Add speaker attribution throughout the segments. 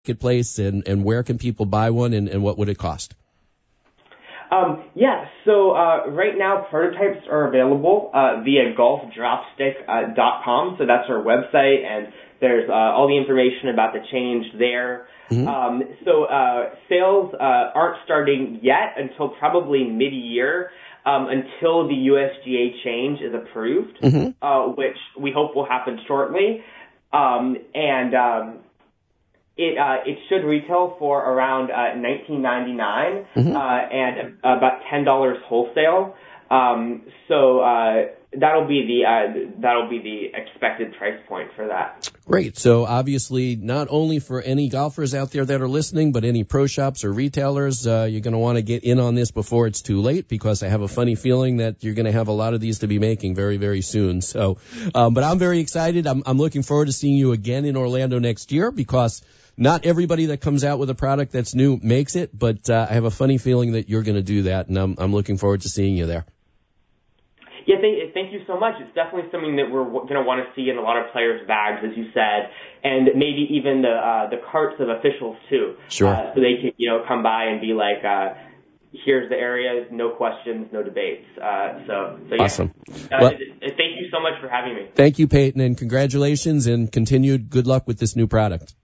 Speaker 1: marketplace and, and where can people buy one and, and what would it cost?
Speaker 2: Um, yeah, so uh, right now prototypes are available uh, via golfdropstick.com. So that's our website, and there's uh, all the information about the change there. Mm-hmm. Um, so uh, sales uh, aren't starting yet until probably mid-year. Um, until the USGA change is approved, mm-hmm. uh, which we hope will happen shortly. Um, and um, it uh, it should retail for around uh, 19.99 mm-hmm. uh, and about ten dollars wholesale. Um, so uh, that'll be the uh, that'll be the expected price point for that.
Speaker 1: Great. So obviously, not only for any golfers out there that are listening, but any pro shops or retailers, uh, you're going to want to get in on this before it's too late, because I have a funny feeling that you're going to have a lot of these to be making very, very soon. So, um, but I'm very excited. I'm, I'm looking forward to seeing you again in Orlando next year because not everybody that comes out with a product that's new makes it, but uh, I have a funny feeling that you're going to do that, and I'm, I'm looking forward to seeing you there.
Speaker 2: Yeah, thank, thank you so much. It's definitely something that we're going to want to see in a lot of players' bags, as you said, and maybe even the uh, the carts of officials too.
Speaker 1: Sure.
Speaker 2: Uh, so they can you know come by and be like. Uh, here's the area, no questions, no debates. Uh, so, so yeah.
Speaker 1: Awesome.
Speaker 2: Uh, well, thank you so much for having me.
Speaker 1: Thank you, Peyton, and congratulations and continued good luck with this new product.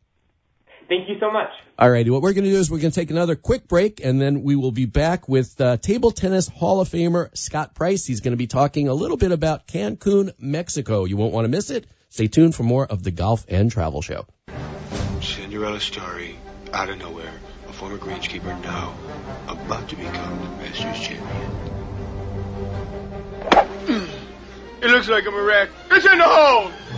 Speaker 2: Thank you so much.
Speaker 1: All righty. What we're going to do is we're going to take another quick break, and then we will be back with uh, table tennis Hall of Famer Scott Preiss. He's going to be talking a little bit about Cancun, Mexico. You won't want to miss it. Stay tuned for more of the Golf and Travel Show.
Speaker 3: Cinderella story, out of nowhere, a former greenskeeper now about to become the Masters champion.
Speaker 4: It looks like I'm a wreck. It's in the hole!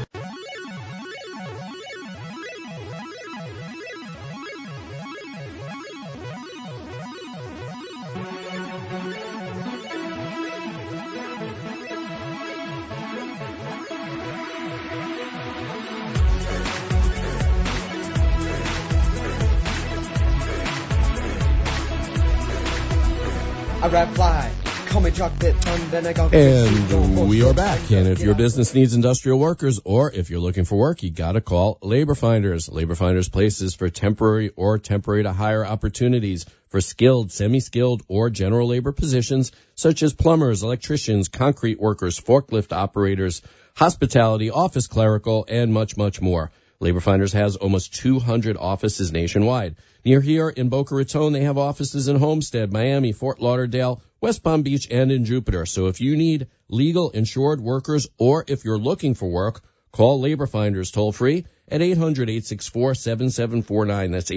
Speaker 1: And we are back. And if your business needs industrial workers or if you're looking for work, you got to call Labor Finders. Labor Finders places for temporary or temporary to hire opportunities for skilled, semi-skilled, or general labor positions such as plumbers, electricians, concrete workers, forklift operators, hospitality, office clerical, and much, much more. Labor Finders has almost 200 offices nationwide. Near here in Boca Raton, they have offices in Homestead, Miami, Fort Lauderdale, West Palm Beach, and in Jupiter. So if you need legal insured workers or if you're looking for work, call Labor Finders toll free at 800-864-7749. That's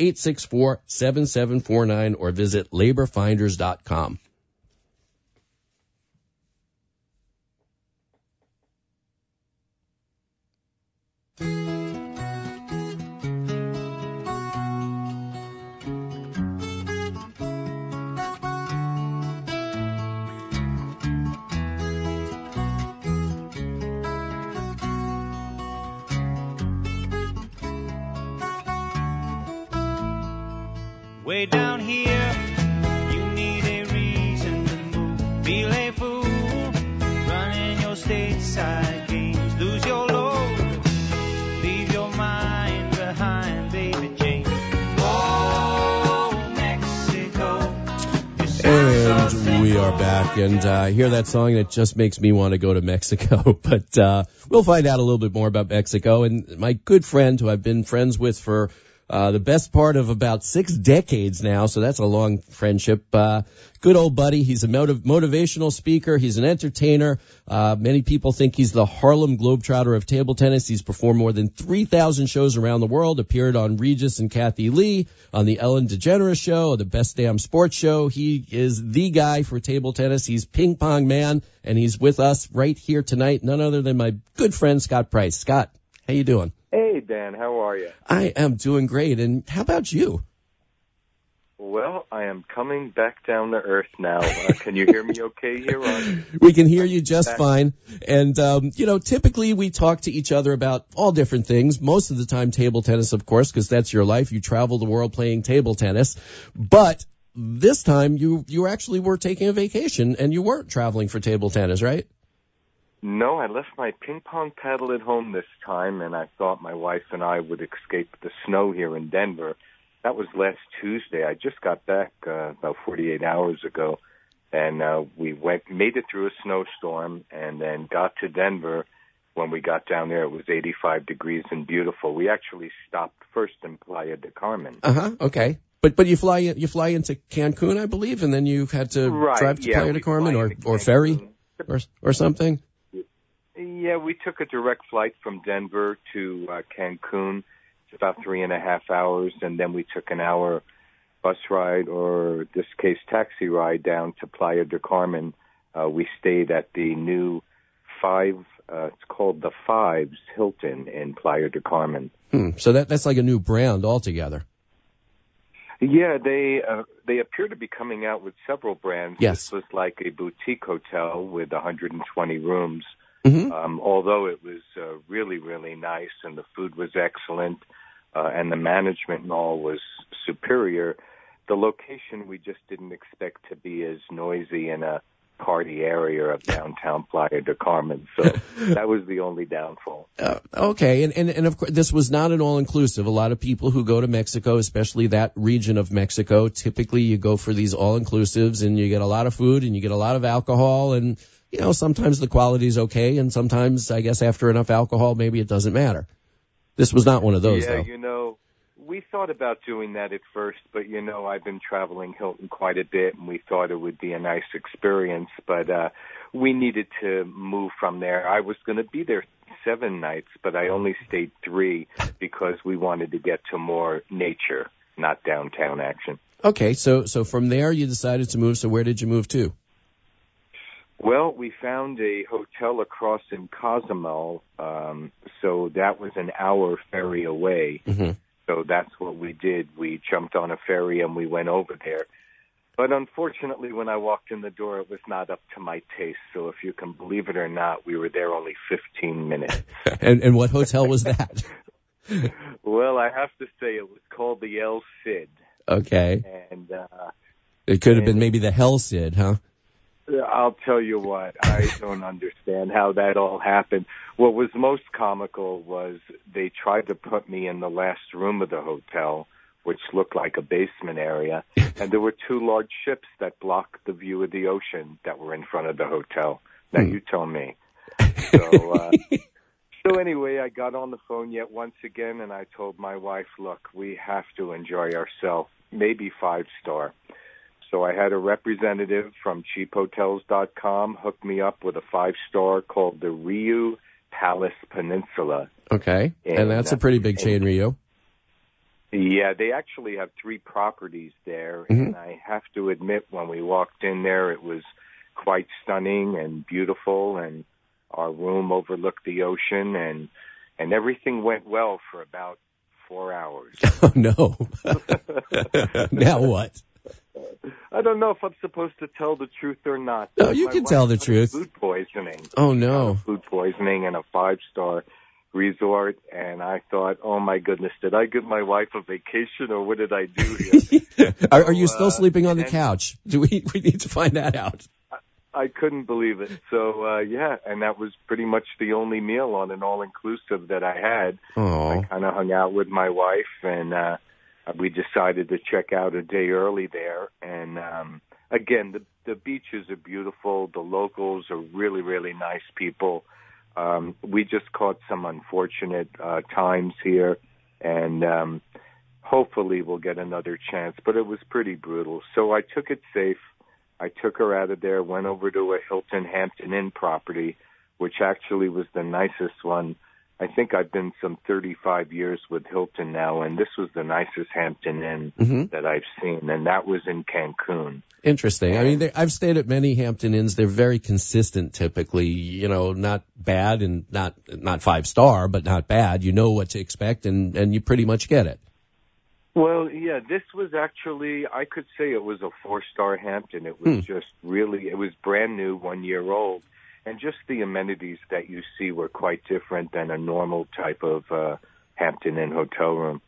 Speaker 1: 800-864-7749 or visit laborfinders.com.
Speaker 5: Way down here, you need a reason to move. Feel a fool, running your stateside games. Lose your load, leave your mind behind, baby Jane. Oh, Mexico.
Speaker 1: And we are back, and uh, I hear that song, and it just makes me want to go to Mexico. but uh, we'll find out a little bit more about Mexico. And my good friend, who I've been friends with for uh, the best part of about six decades now, so that's a long friendship. Uh, good old buddy. He's a motiv- motivational speaker. He's an entertainer. Uh, many people think he's the Harlem Globetrotter of table tennis. He's performed more than 3,000 shows around the world, appeared on Regis and Kathie Lee, on the Ellen DeGeneres show, the Best Damn Sports show. He is the guy for table tennis. He's ping pong man, and he's with us right here tonight. None other than my good friend Scott Preiss. Scott, how you doing?
Speaker 6: Hey, Dan, how are you?
Speaker 1: I am doing great. And how about you?
Speaker 6: Well, I am coming back down to earth now. Uh, can you hear me okay here on?
Speaker 1: We can hear you just fine. And, um, you know, typically we talk to each other about all different things. Most of the time table tennis, of course, because that's your life. You travel the world playing table tennis. But this time you, you actually were taking a vacation and you weren't traveling for table tennis, right?
Speaker 6: No, I left my ping pong paddle at home this time, and I thought my wife and I would escape the snow here in Denver. That was last Tuesday. I just got back uh, about 48 hours ago, and uh, we went made it through a snowstorm, and then got to Denver. When we got down there, it was 85 degrees and beautiful. We actually stopped first in Playa de Carmen.
Speaker 1: Uh huh. Okay. But but you fly you fly into Cancun, I believe, and then you had to
Speaker 6: Right,
Speaker 1: drive to
Speaker 6: yeah,
Speaker 1: Playa de Carmen or or ferry or or something.
Speaker 6: Yeah, we took a direct flight from Denver to uh, Cancun. It's about three and a half hours, and then we took an hour bus ride, or this case, taxi ride down to Playa de Carmen. Uh, we stayed at the new five. Uh, it's called the Fives Hilton in Playa de Carmen.
Speaker 1: Hmm. So that that's like a new brand altogether.
Speaker 6: Yeah, they uh, they appear to be coming out with several brands.
Speaker 1: Yes.
Speaker 6: This was like a boutique hotel with 120 rooms.
Speaker 1: Hmm
Speaker 6: Um, although it was uh, really, really nice and the food was excellent uh, and the management and all was superior, the location we just didn't expect to be as noisy in a party area of downtown Playa de Carmen. So that was the only downfall.
Speaker 1: Uh, okay, and, and and of course this was not an all inclusive. A lot of people who go to Mexico, especially that region of Mexico, typically you go for these all inclusives and you get a lot of food and you get a lot of alcohol and you know sometimes the quality is okay and sometimes I guess after enough alcohol maybe it doesn't matter. This was not one of those
Speaker 6: yeah,
Speaker 1: though.
Speaker 6: you know, we thought about doing that at first, but you know, I've been traveling Hilton quite a bit, and we thought it would be a nice experience, but uh, we needed to move from there. I was going to be there seven nights, but I only stayed three because we wanted to get to more nature, not downtown action.
Speaker 1: Okay, so so from there you decided to move. So where did you move to?
Speaker 6: Well, we found a hotel across in Cozumel, um, so that was an hour ferry away.
Speaker 1: hmm
Speaker 6: So that's what we did. We jumped on a ferry and we went over there. But unfortunately, when I walked in the door, it was not up to my taste. So if you can believe it or not, we were there only 15 minutes.
Speaker 1: And and what hotel was that?
Speaker 6: well, I have to say it was called the El Cid.
Speaker 1: Okay,
Speaker 6: And uh,
Speaker 1: it could have been maybe the Hell Sid, huh?
Speaker 6: I'll tell you what, I don't understand how that all happened. What was most comical was they tried to put me in the last room of the hotel, which looked like a basement area, and there were two large ships that blocked the view of the ocean that were in front of the hotel. Now
Speaker 1: Hmm.
Speaker 6: you tell me. So, uh, so anyway, I got on the phone yet once again, and I told my wife, "Look, we have to enjoy ourselves. Maybe five star." So I had a representative from cheaphotels.com hook me up with a five star called the Riu Palace Peninsula.
Speaker 1: Okay, and
Speaker 6: And,
Speaker 1: that's a pretty big chain, Riu.
Speaker 6: Yeah, they actually have three properties there,
Speaker 1: Mhm.
Speaker 6: and I have to admit, when we walked in there, it was quite stunning and beautiful, and our room overlooked the ocean, and and everything went well for about four hours.
Speaker 1: Oh no. now what?
Speaker 6: I don't know if I'm supposed to tell the truth or not.
Speaker 1: No, you
Speaker 6: My
Speaker 1: can tell the truth.
Speaker 6: Food poisoning.
Speaker 1: Oh no.
Speaker 6: Food poisoning in a five star resort, and I thought, oh my goodness, did I give my wife a vacation or what did I do here?
Speaker 1: are, are you still
Speaker 6: uh,
Speaker 1: sleeping on the couch? Do we we need to find that out?
Speaker 6: I couldn't believe it. So uh yeah, and that was pretty much the only meal on an all inclusive that I had. I
Speaker 1: Oh.
Speaker 6: kind of hung out with my wife, and uh we decided to check out a day early there. And um again, the the beaches are beautiful. The locals are really really nice people. Um we just caught some unfortunate uh times here, and um hopefully we'll get another chance. But it was pretty brutal, so I took it safe. I took her out of there, went over to a Hilton Hampton Inn property, which actually was the nicest one. I think I've been some 35 years with Hilton now, and this was the nicest Hampton Inn
Speaker 1: hmm
Speaker 6: that I've seen, and that was in Cancun.
Speaker 1: Interesting. I mean, I've stayed at many Hampton Inns. They're very consistent, typically. You know, not bad and not not five star, but not bad. You know what to expect, and and you pretty much get it.
Speaker 6: Well, yeah, this was actually, I could say it was a four star Hampton. It was just really, it was brand new, one year old. And just the amenities that you see were quite different than a normal type of uh, Hampton Inn hotel room.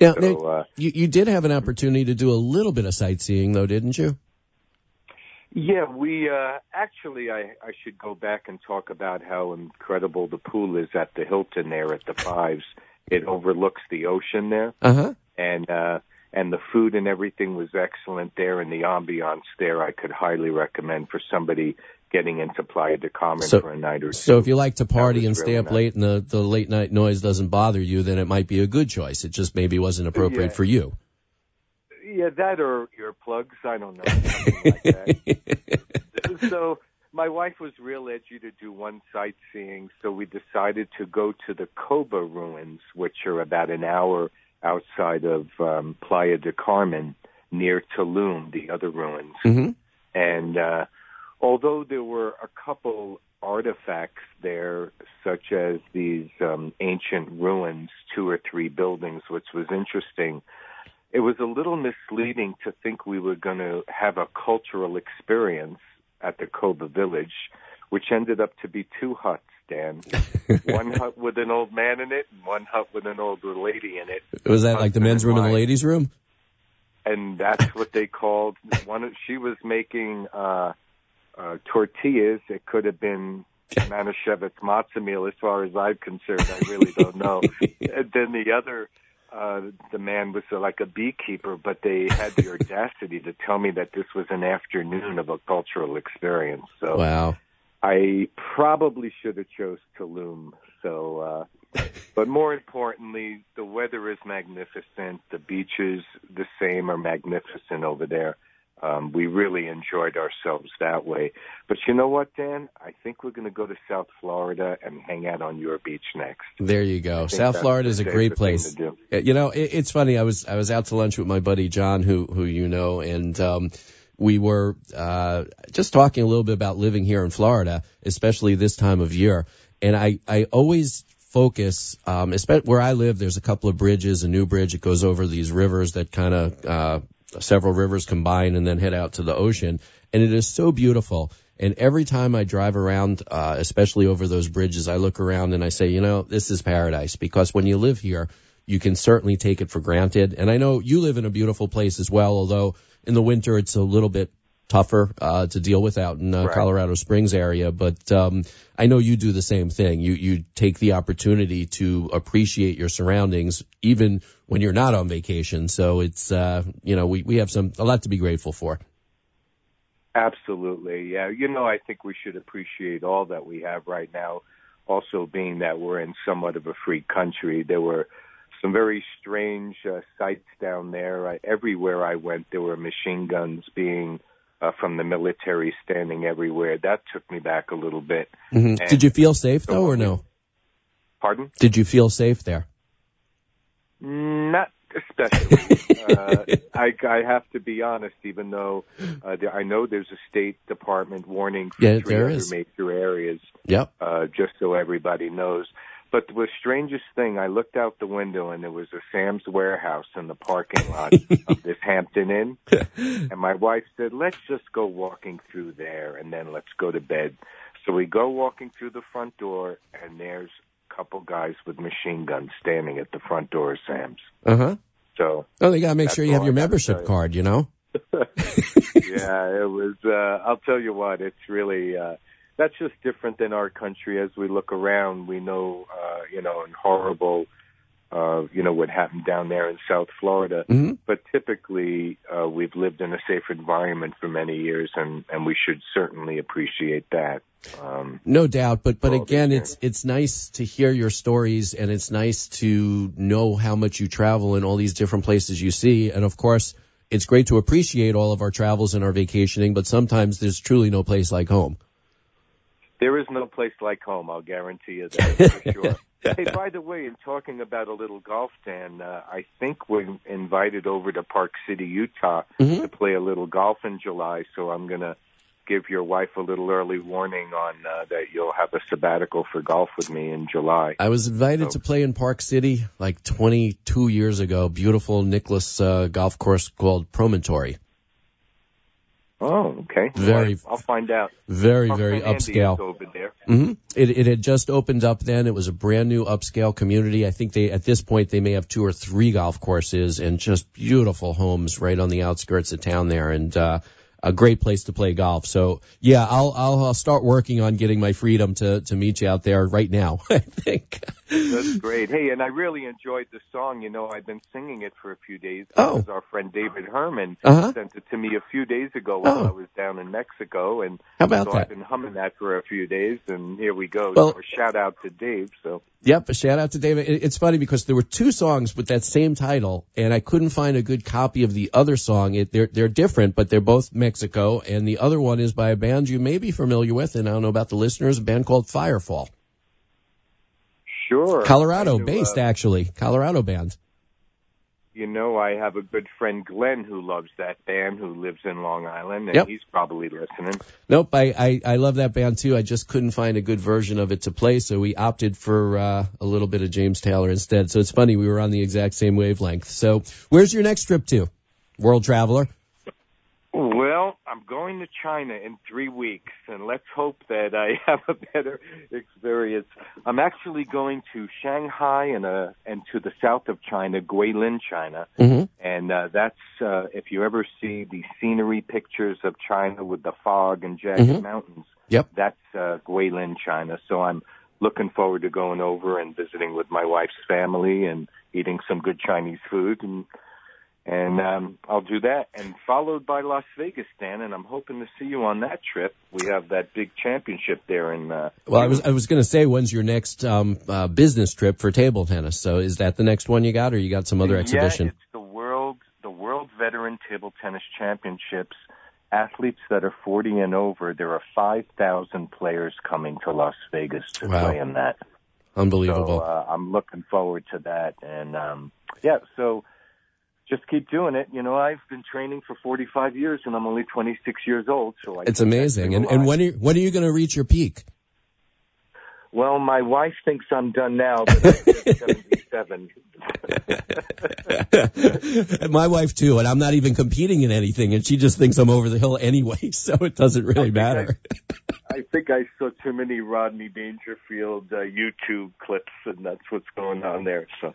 Speaker 1: Now,
Speaker 6: So,
Speaker 1: now,
Speaker 6: uh,
Speaker 1: you you did have an opportunity to do a little bit of sightseeing, though, didn't you?
Speaker 6: Yeah, we uh actually I I should go back and talk about how incredible the pool is at the Hilton there at the Fives. It overlooks the ocean there
Speaker 1: Uh huh.
Speaker 6: and uh and the food and everything was excellent there and the ambiance there I could highly recommend for somebody getting into Playa de Carmen
Speaker 1: So-
Speaker 6: for a night or
Speaker 1: So
Speaker 6: two.
Speaker 1: if you like to party and stay
Speaker 6: really
Speaker 1: up
Speaker 6: nice.
Speaker 1: late and the, the late night noise doesn't bother you, then it might be a good choice. It just maybe wasn't appropriate
Speaker 6: Yeah.
Speaker 1: for you.
Speaker 6: yeah, that or earplugs, I don't know, like so my wife was real edgy to do one sightseeing, so we decided to go to the Coba ruins, which are about an hour outside of um, Playa de Carmen, near Tulum, the other ruins.
Speaker 1: hmm
Speaker 6: And uh, although there were a couple artifacts there, such as these um, ancient ruins, two or three buildings, which was interesting, it was a little misleading to think we were going to have a cultural experience at the Coba village, which ended up to be two huts, Dan. one hut with an old man in it and one hut with an older lady in it.
Speaker 1: Was that like the men's room and the ladies' room?
Speaker 6: and that's what they called one. She was making uh, uh, tortillas. It could have been Manischewitz matzo meal, as far as I'm concerned. I really don't know. and then the other, uh, the man was uh, like a beekeeper, but they had the audacity to tell me that this was an afternoon of a cultural experience. So
Speaker 1: Wow.
Speaker 6: I probably should have chose Tulum. So, uh, but more importantly, the weather is magnificent. The beaches, the same, are magnificent over there. Um, we really enjoyed ourselves that way. But you know what, Dan? I think we're going to go to South Florida and hang out on your beach next.
Speaker 1: There you go. South Florida is a great place. Uh, You know, it, it's funny. I was I was out to lunch with my buddy John, who who you know, and um, we were uh, just talking a little bit about living here in Florida, especially this time of year. And I I always focus, um, especially where I live. There's a couple of bridges, a new bridge that goes over these rivers that kind of uh, several rivers combine and then head out to the ocean, and it is so beautiful. And every time I drive around, uh, especially over those bridges, I look around and I say, you know, this is paradise because when you live here, you can certainly take it for granted. And I know you live in a beautiful place as well, although in the winter it's a little bit tougher uh, to deal with out in uh,
Speaker 6: Right.
Speaker 1: Colorado Springs area. But um, I know you do the same thing. You you take the opportunity to appreciate your surroundings even when you're not on vacation. So it's uh, you know we we have some a lot to be grateful for.
Speaker 6: Absolutely. Yeah. You know, I think we should appreciate all that we have right now. Also, being that we're in somewhat of a free country, there were some very strange uh, sights down there. I, everywhere I went, there were machine guns being uh, from the military standing everywhere. That took me back a little bit.
Speaker 1: Mhm. Did you feel safe
Speaker 6: so
Speaker 1: though, or no?
Speaker 6: Pardon?
Speaker 1: Did you feel safe there?
Speaker 6: Not especially. uh, I, I have to be honest, even though uh, there, I know there's a State Department warning for
Speaker 1: Yeah,
Speaker 6: three other major areas.
Speaker 1: Yep.
Speaker 6: uh, just so everybody knows. But the strangest thing, I looked out the window and there was a Sam's warehouse in the parking lot of this Hampton Inn. And my wife said, let's just go walking through there and then let's go to bed. So we go walking through the front door and there's a couple guys with machine guns standing at the front door of Sam's.
Speaker 1: Uh huh.
Speaker 6: So
Speaker 1: Oh, they gotta make sure you have your membership
Speaker 6: you.
Speaker 1: card. You know.
Speaker 6: yeah, it was. Uh, I'll tell you what, it's really. Uh, that's just different than our country. As we look around, we know, uh, you know, and horrible, uh, you know, what happened down there in South Florida.
Speaker 1: hmm
Speaker 6: But typically, uh, we've lived in a safe environment for many years, and and we should certainly appreciate that. Um,
Speaker 1: No doubt, but but again, it's it's nice to hear your stories, and it's nice to know how much you travel in all these different places you see, and of course, it's great to appreciate all of our travels and our vacationing. But sometimes there's truly no place like home.
Speaker 6: There is no place like home. I'll guarantee you that for sure. hey, by the way, in talking about a little golf, Dan, uh, I think we're invited over to Park City, Utah,
Speaker 1: Mhm.
Speaker 6: to play a little golf in July. So I'm gonna give your wife a little early warning on uh, that you'll have a sabbatical for golf with me in July.
Speaker 1: I was invited
Speaker 6: Oh.
Speaker 1: to play in Park City like 22 years ago. Beautiful Nicklaus uh, golf course called Promontory.
Speaker 6: Oh, okay.
Speaker 1: Very-
Speaker 6: Well, I'll find out.
Speaker 1: Very very upscale.
Speaker 6: over there.
Speaker 1: hmm It, it had just opened up then. It was a brand new upscale community. I think they, at this point, they may have two or three golf courses and just beautiful homes right on the outskirts of town there. And, uh, a great place to play golf. So yeah, I'll I'll, I'll start working on getting my freedom to to meet you out there right now. I think.
Speaker 6: That's great. Hey, and I really enjoyed the song. You know, I've been singing it for a few days.
Speaker 1: Oh.
Speaker 6: Because our friend David Herman
Speaker 1: Uh-huh.
Speaker 6: sent it to me a few days ago while
Speaker 1: Oh.
Speaker 6: I was down in Mexico, and
Speaker 1: How about
Speaker 6: so
Speaker 1: that?
Speaker 6: I've been humming that for a few days, and here we go.
Speaker 1: Well-
Speaker 6: so a shout out to Dave. So
Speaker 1: Yep, a shout out to David. It's funny because there were two songs with that same title, and I couldn't find a good copy of the other song. It, they're they're different, but they're both Mexico, and the other one is by a band you may be familiar with, and I don't know about the listeners, a band called Firefall,
Speaker 6: sure,
Speaker 1: Colorado based,
Speaker 6: uh,
Speaker 1: actually, Colorado band.
Speaker 6: You know, I have a good friend Glenn who loves that band, who lives in Long Island, and
Speaker 1: Yep.
Speaker 6: he's probably listening.
Speaker 1: Nope, I, I I love that band too. I just couldn't find a good version of it to play, so we opted for uh, a little bit of James Taylor instead. So it's funny we were on the exact same wavelength. So where's your next trip to? World Traveler.
Speaker 6: Well, I'm going to China in three weeks, and let's hope that I have a better experience. I'm actually going to Shanghai and uh, and to the south of China, Guilin, China,
Speaker 1: Mm-hmm.
Speaker 6: and uh, that's uh, if you ever see the scenery pictures of China with the fog and jagged
Speaker 1: Mhm.
Speaker 6: mountains.
Speaker 1: Yep.
Speaker 6: That's uh, Guilin, China. So I'm looking forward to going over and visiting with my wife's family and eating some good Chinese food and and um, I'll do that, and followed by Las Vegas, Dan. And I'm hoping to see you on that trip. We have that big championship there in. Uh,
Speaker 1: Well, I was I was going to say, when's your next um, uh, business trip for table tennis? So is that the next one you got, or you got some other exhibition?
Speaker 6: Yeah, it's the world the World Veteran Table Tennis Championships. Athletes that are 40 and over, there are 5,000 players coming to Las Vegas to
Speaker 1: Wow.
Speaker 6: play in that.
Speaker 1: Unbelievable.
Speaker 6: So uh, I'm looking forward to that, and um, yeah, so just keep doing it. You know, I've been training for 45 years, and I'm only 26 years old, so I
Speaker 1: it's amazing. And and when are you, when are you going to reach your peak?
Speaker 6: Well, my wife thinks I'm done now, but I'm 77.
Speaker 1: My wife too, and I'm not even competing in anything, and she just thinks I'm over the hill anyway, so it doesn't really matter.
Speaker 6: I think I saw too many Rodney Dangerfield uh, YouTube clips, and that's what's going on there. So,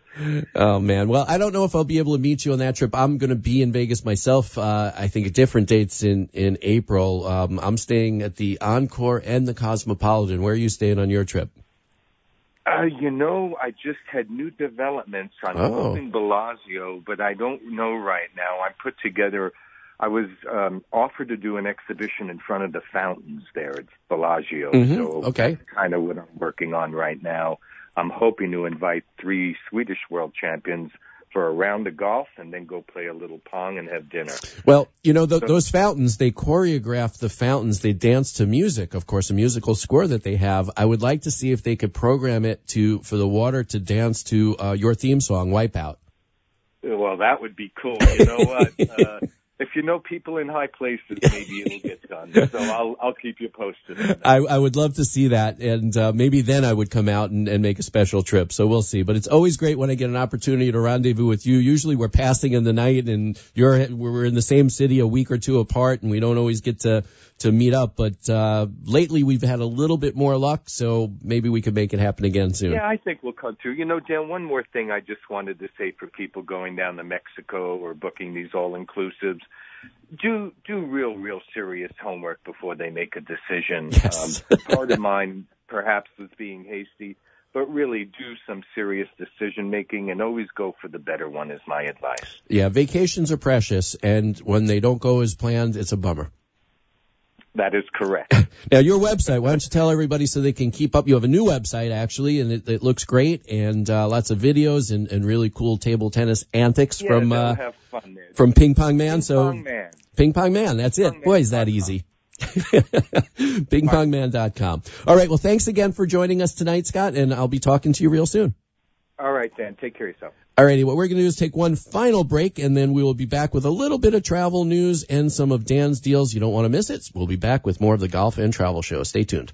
Speaker 1: Oh man, well I don't know if I'll be able to meet you on that trip. I'm going to be in Vegas myself. Uh, I think at different dates in in April. Um, I'm staying at the Encore and the Cosmopolitan. Where are you staying on your trip?
Speaker 6: uh, you know, I just had new developments on
Speaker 1: Oh.
Speaker 6: hoping Bellagio, but I don't know right now. I put together. I was um, offered to do an exhibition in front of the fountains there at Bellagio.
Speaker 1: Mhm,
Speaker 6: So
Speaker 1: okay.
Speaker 6: kind of what I'm working on right now. I'm hoping to invite three Swedish world champions for a round of golf and then go play a little pong and have dinner.
Speaker 1: Well, you know, th- those fountains, they choreograph the fountains. They dance to music, of course, a musical score that they have. I would like to see if they could program it to, for the water to dance to, uh, your theme song, Wipeout.
Speaker 6: Well, that would be cool. You know what? uh, if you know people in high places, maybe it'll get done. So I'll I'll keep you posted.
Speaker 1: I, I would love to see that, and uh, maybe then I would come out and, and make a special trip. So we'll see. But it's always great when I get an opportunity to rendezvous with you. Usually we're passing in the night, and you're we're in the same city a week or two apart, and we don't always get to to meet up. But uh, lately we've had a little bit more luck, so maybe we could make it happen again soon.
Speaker 6: Yeah, I think we'll come through. You know, Dan, one more thing I just wanted to say for people going down to Mexico or booking these all inclusives. Do do real, real serious homework before they make a decision.
Speaker 1: Yes.
Speaker 6: Um, part of mine perhaps was being hasty, but really do some serious decision making and always go for the better one is my advice.
Speaker 1: Yeah, vacations are precious, and when they don't go as planned, it's a bummer.
Speaker 6: That is correct.
Speaker 1: Now, your website, why don't you tell everybody so they can keep up? You have a new website, actually, and it, it looks great, and uh, lots of videos and, and really cool table tennis antics
Speaker 6: yeah,
Speaker 1: from uh, from Ping Pong Man. so
Speaker 6: Ping Pong Man.
Speaker 1: Ping Pong Man, that's it.
Speaker 6: Pong
Speaker 1: Boy, is that
Speaker 6: Man.
Speaker 1: easy. PingPongMan.com. All right, well, thanks again for joining us tonight, Scott, and I'll be talking to you real soon.
Speaker 6: All right, Dan. Take care of yourself.
Speaker 1: Alrighty, what we're going to do is take one final break, and then we will be back with a little bit of travel news and some of Dan's deals. You don't want to miss it. We'll be back with more of the Golf and Travel Show. Stay tuned.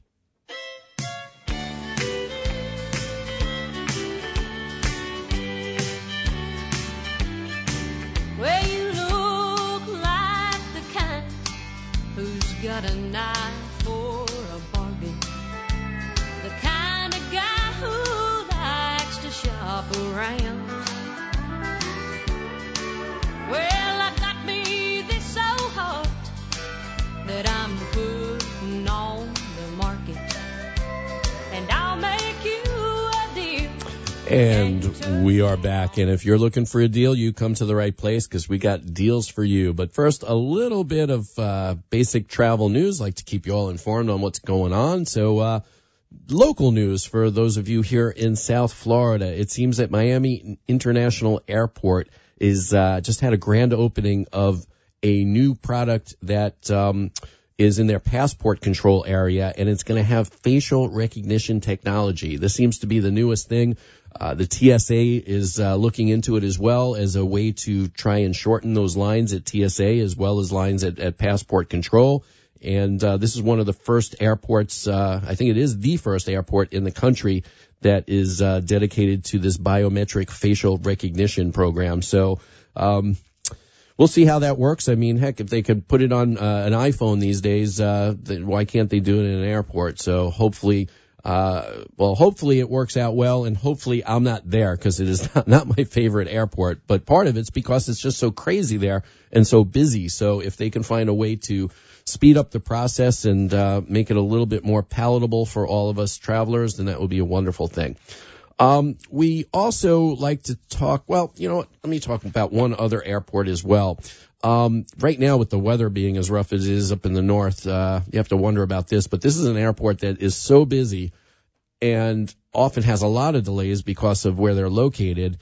Speaker 1: And we are back. And if you're looking for a deal, you come to the right place because we got deals for you. But first, a little bit of uh, basic travel news. like to keep you all informed on what's going on. So, uh, local news for those of you here in South Florida. It seems that Miami International Airport is uh, just had a grand opening of a new product that um, is in their passport control area, and it's going to have facial recognition technology. This seems to be the newest thing. Uh, the TSA is uh, looking into it as well as a way to try and shorten those lines at TSA as well as lines at, at passport control. And uh, this is one of the first airports, uh, I think it is the first airport in the country that is uh, dedicated to this biometric facial recognition program. So um, we'll see how that works. I mean, heck, if they could put it on uh, an iPhone these days, uh, then why can't they do it in an airport? So hopefully uh, well, hopefully it works out well, and hopefully I'm not there because it is not, not my favorite airport. But part of it's because it's just so crazy there and so busy. So if they can find a way to speed up the process and uh, make it a little bit more palatable for all of us travelers, then that would be a wonderful thing. Um, we also like to talk. Well, you know what? Let me talk about one other airport as well. Um, right now, with the weather being as rough as it is up in the north, uh, you have to wonder about this. But this is an airport that is so busy and often has a lot of delays because of where they're located.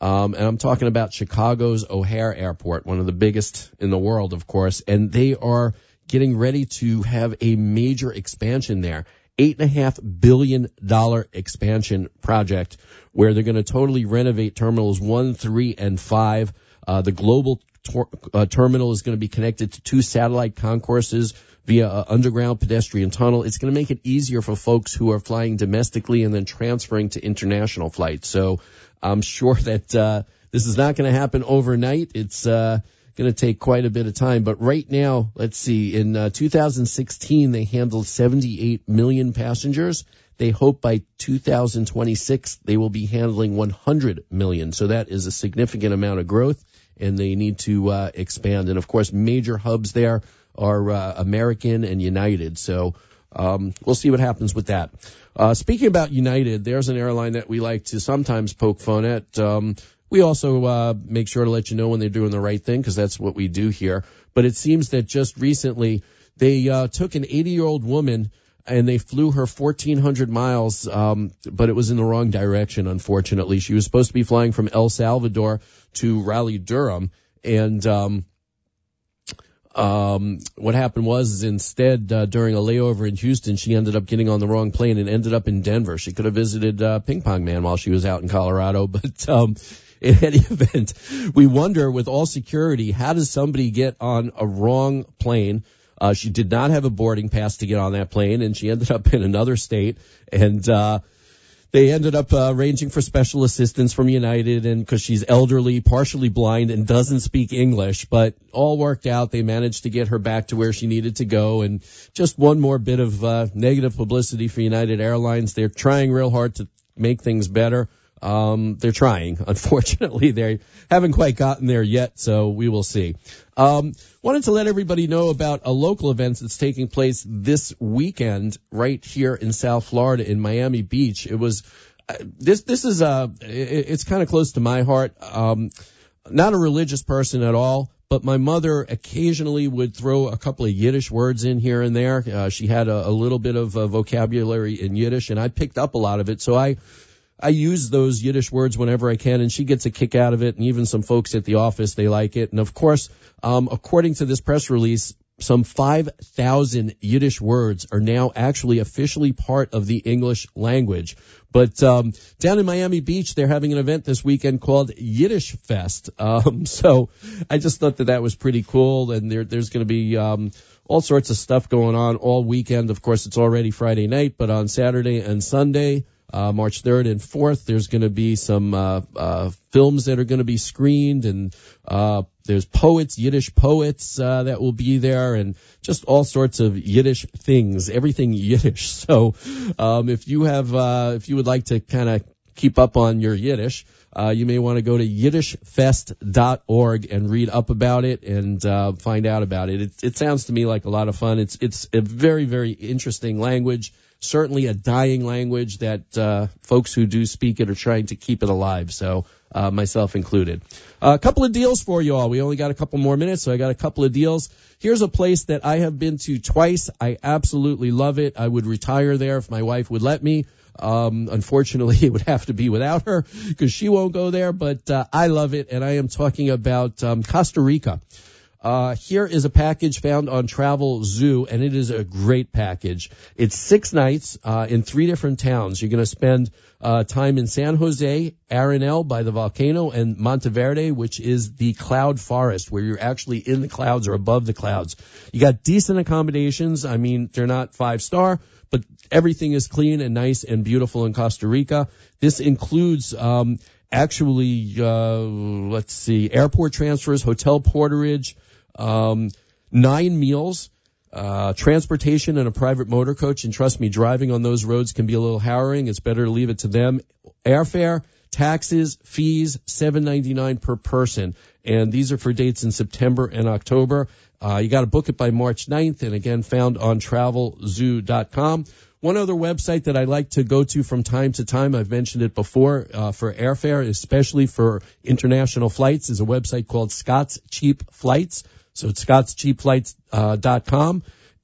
Speaker 1: Um, and I'm talking about Chicago's O'Hare Airport, one of the biggest in the world, of course. And they are getting ready to have a major expansion there. Eight and a half billion dollar expansion project where they're going to totally renovate terminals one, three, and five. Uh, the global tor- uh, terminal is going to be connected to two satellite concourses via an underground pedestrian tunnel. It's going to make it easier for folks who are flying domestically and then transferring to international flights. So I'm sure that uh, this is not going to happen overnight. It's uh, going to take quite a bit of time. But right now, let's see, in uh, 2016, they handled 78 million passengers. They hope by 2026 they will be handling 100 million. So that is a significant amount of growth and they need to uh, expand. And of course, major hubs there are uh, American and United. So um, we'll see what happens with that. Uh, speaking about United, there's an airline that we like to sometimes poke fun at. Um, we also uh, make sure to let you know when they're doing the right thing because that's what we do here. But it seems that just recently they uh, took an 80 year old woman and they flew her 1,400 miles, um, but it was in the wrong direction, unfortunately. She was supposed to be flying from El Salvador to Raleigh, Durham, and um, um, what happened was instead uh, during a layover in Houston, she ended up getting on the wrong plane and ended up in Denver. She could have visited uh, Ping Pong Man while she was out in Colorado, but um, in any event, we wonder with all security, how does somebody get on a wrong plane? Uh, she did not have a boarding pass to get on that plane, and she ended up in another state. And uh, they ended up uh, arranging for special assistance from United, and because she's elderly, partially blind, and doesn't speak English, but all worked out. They managed to get her back to where she needed to go, and just one more bit of uh, negative publicity for United Airlines. They're trying real hard to make things better. Um, they're trying. Unfortunately, they haven't quite gotten there yet, so we will see. Um, wanted to let everybody know about a local event that's taking place this weekend right here in South Florida in Miami Beach. It was uh, this. This is uh, it, it's kind of close to my heart. Um, not a religious person at all, but my mother occasionally would throw a couple of Yiddish words in here and there. Uh, she had a, a little bit of uh, vocabulary in Yiddish, and I picked up a lot of it. So I I use those Yiddish words whenever I can, and she gets a kick out of it. And even some folks at the office, they like it. And of course, um, according to this press release, some 5,000 Yiddish words are now actually officially part of the English language. But um, down in Miami Beach, they're having an event this weekend called Yiddish Fest. Um, so I just thought that that was pretty cool. And there, there's going to be um, all sorts of stuff going on all weekend. Of course, it's already Friday night, but on Saturday and Sunday, uh, March 3rd and 4th. There's going to be some uh, uh, films that are going to be screened, and uh, there's poets, Yiddish poets uh, that will be there, and just all sorts of Yiddish things, everything Yiddish. So um, if you have, uh, if you would like to kind of keep up on your Yiddish, uh, you may want to go to yiddishfest.org and read up about it and uh, find out about it. it. It sounds to me like a lot of fun. It's it's a very very interesting language certainly a dying language that uh, folks who do speak it are trying to keep it alive. So uh, myself included. a couple of deals for you all. We only got a couple more minutes, so I got a couple of deals. Here's a place that I have been to twice. I absolutely love it. I would retire there if my wife would let me. Um, unfortunately, it would have to be without her because she won't go there, but uh, I love it, and I am talking about um, Costa Rica. Uh, here is a package found on Travel Zoo, and it is a great package. It's six nights uh, in three different towns. You're going to spend uh, time in San Jose, Arenal by the volcano, and Monteverde, which is the cloud forest, where you're actually in the clouds or above the clouds. You got decent accommodations. I mean, they're not five star, but everything is clean and nice and beautiful in Costa Rica. This includes um, actually, uh, let's see, airport transfers, hotel porterage, um, nine meals, uh, transportation and a private motor coach. And trust me, driving on those roads can be a little harrowing. It's better to leave it to them. Airfare, taxes, fees, seven ninety nine per person. And these are for dates in September and October. Uh, you got to book it by March 9th and again found on travelzoo.com. One other website that I like to go to from time to time, I've mentioned it before, uh, for airfare, especially for international flights, is a website called Scott's Cheap Flights. So it's scottscheapflights.com.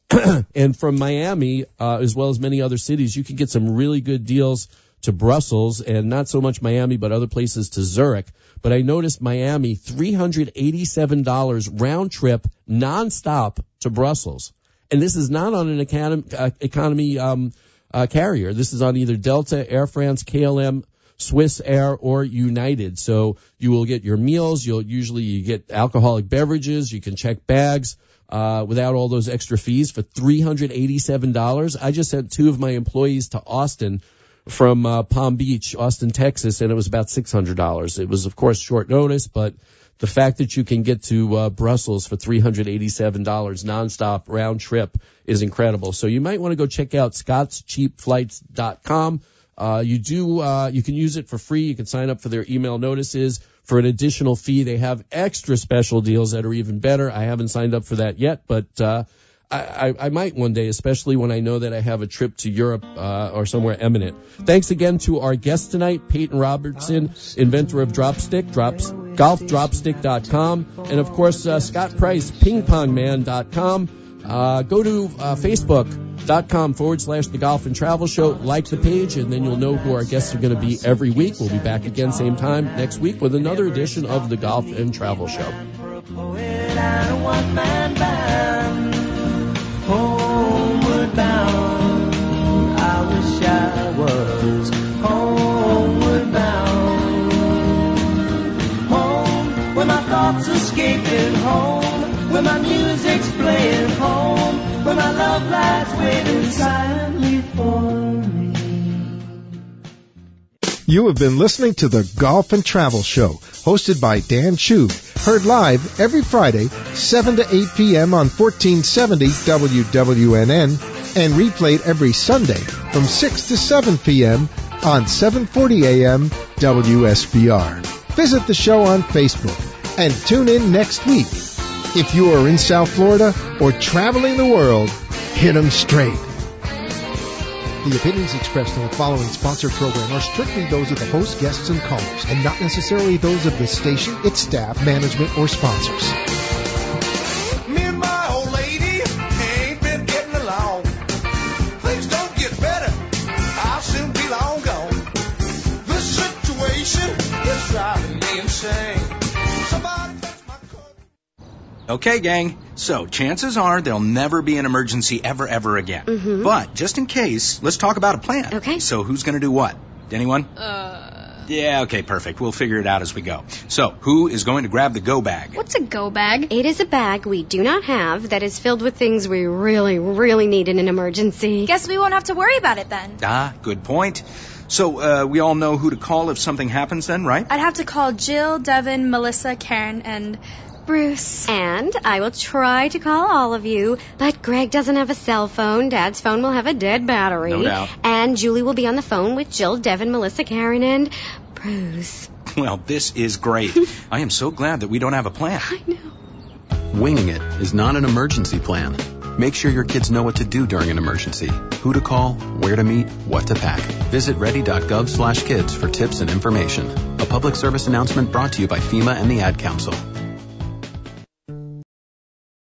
Speaker 1: and from Miami, uh, as well as many other cities, you can get some really good deals to Brussels and not so much Miami, but other places to Zurich. But I noticed Miami, $387 round trip nonstop to Brussels. And this is not on an economy, uh, economy um, uh, carrier. This is on either Delta, Air France, KLM, Swiss Air, or United. So you will get your meals. You'll usually you get alcoholic beverages. You can check bags. Uh, without all those extra fees for $387. I just sent two of my employees to Austin from uh, Palm Beach, Austin, Texas, and it was about $600. It was, of course, short notice, but the fact that you can get to uh, Brussels for $387 nonstop round trip is incredible. So you might want to go check out scottscheapflights.com. Uh, you do, uh, you can use it for free. You can sign up for their email notices for an additional fee. They have extra special deals that are even better. I haven't signed up for that yet, but, uh, I, I, might one day, especially when I know that I have a trip to Europe uh, or somewhere eminent. Thanks again to our guest tonight, Peyton Robertson, inventor of Dropstick, drops, golfdropstick.com, and of course, uh, Scott Preiss, pingpongman.com. Uh, go to uh, facebook.com forward slash the golf and travel show, like the page, and then you'll know who our guests are going to be every week. We'll be back again same time next week with another edition of the golf and travel show.
Speaker 5: Escaping home, where my music's playing home, where my love lies waiting silently for me.
Speaker 7: You have been listening to the Golf and Travel Show, hosted by Dan Chu, heard live every Friday, 7 to 8 p.m. on 1470 WWNN, and replayed every Sunday from 6 to 7 p.m. on 740 a.m. WSBR. Visit the show on Facebook and tune in next week. If you are in South Florida or traveling the world, hit them straight. The opinions expressed on the following sponsored program are strictly those of the host, guests, and callers, and not necessarily those of the station, its staff, management, or sponsors.
Speaker 8: Okay, gang. So, chances are there'll never be an emergency ever, ever again.
Speaker 9: Mhm.
Speaker 8: But, just in case, let's talk about a plan.
Speaker 9: Okay.
Speaker 8: So, who's gonna do what? Anyone?
Speaker 9: Uh,
Speaker 8: Yeah, okay, perfect. We'll figure it out as we go. So, who is going to grab the go bag?
Speaker 9: what's a go bag? It is a bag we do not have that is filled with things we really, really need in an emergency.
Speaker 10: Guess we won't have to worry about it then.
Speaker 8: Ah, good point. So, uh, we all know who to call if something happens then, right?
Speaker 10: I'd have to call Jill, Devin, Melissa, Karen, and Bruce.
Speaker 9: And I will try to call all of you, but Greg doesn't have a cell phone. Dad's phone will have a dead battery.
Speaker 8: No doubt.
Speaker 9: And Julie will be on the phone with Jill, Devin, Melissa, Karen, and Bruce.
Speaker 8: Well, this is great. I am so glad that we don't have a plan.
Speaker 9: I know.
Speaker 11: Winging it is not an emergency plan. Make sure your kids know what to do during an emergency, who to call, where to meet, what to pack. Visit ready.gov slash kids for tips and information. A public service announcement brought to you by FEMA and the Ad Council.